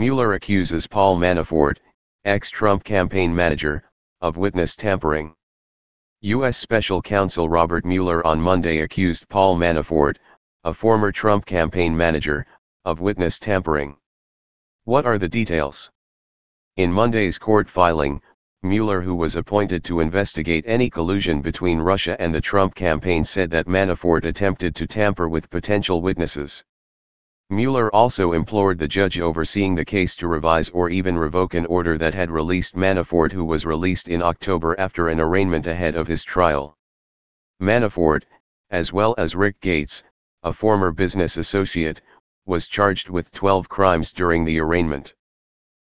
Mueller accuses Paul Manafort, ex-Trump campaign manager, of witness tampering. U.S. Special Counsel Robert Mueller on Monday accused Paul Manafort, a former Trump campaign manager, of witness tampering. What are the details? In Monday's court filing, Mueller who was appointed to investigate any collusion between Russia and the Trump campaign said that Manafort attempted to tamper with potential witnesses. Mueller also implored the judge overseeing the case to revise or even revoke an order that had released Manafort who was released in October after an arraignment ahead of his trial. Manafort, as well as Rick Gates, a former business associate, was charged with 12 crimes during the arraignment.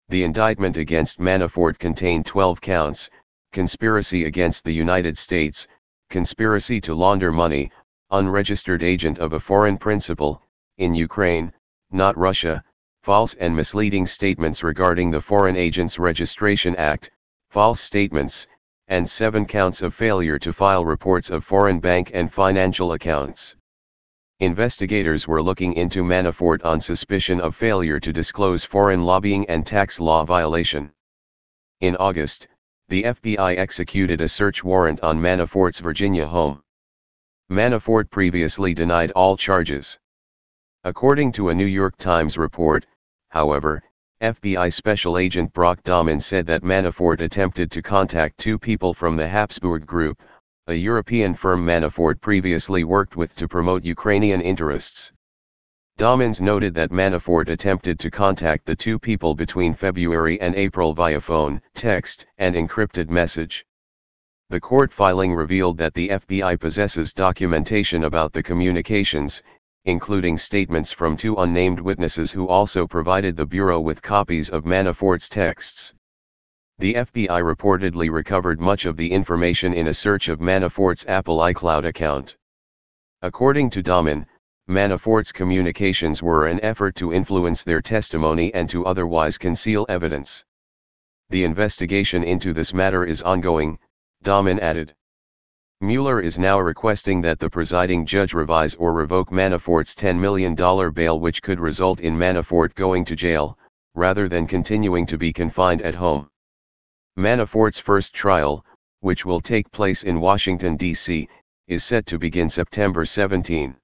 The indictment against Manafort contained 12 counts, conspiracy against the United States, conspiracy to launder money, unregistered agent of a foreign principal, in Ukraine, not Russia, false and misleading statements regarding the Foreign Agents Registration Act, false statements, and seven counts of failure to file reports of foreign bank and financial accounts. Investigators were looking into Manafort on suspicion of failure to disclose foreign lobbying and tax law violation. In August, the FBI executed a search warrant on Manafort's Virginia home. Manafort previously denied all charges. According to a New York Times report, however, FBI Special Agent Brock Domin said that Manafort attempted to contact two people from the Hapsburg Group, a European firm Manafort previously worked with to promote Ukrainian interests. Domins noted that Manafort attempted to contact the two people between February and April via phone, text, and encrypted message. The court filing revealed that the FBI possesses documentation about the communications, including statements from two unnamed witnesses who also provided the Bureau with copies of Manafort's texts. The FBI reportedly recovered much of the information in a search of Manafort's Apple iCloud account. According to Domin, Manafort's communications were an effort to influence their testimony and to otherwise conceal evidence. The investigation into this matter is ongoing, Domin added. Mueller is now requesting that the presiding judge revise or revoke Manafort's $10 million bail which could result in Manafort going to jail, rather than continuing to be confined at home. Manafort's first trial, which will take place in Washington, D.C., is set to begin September 17.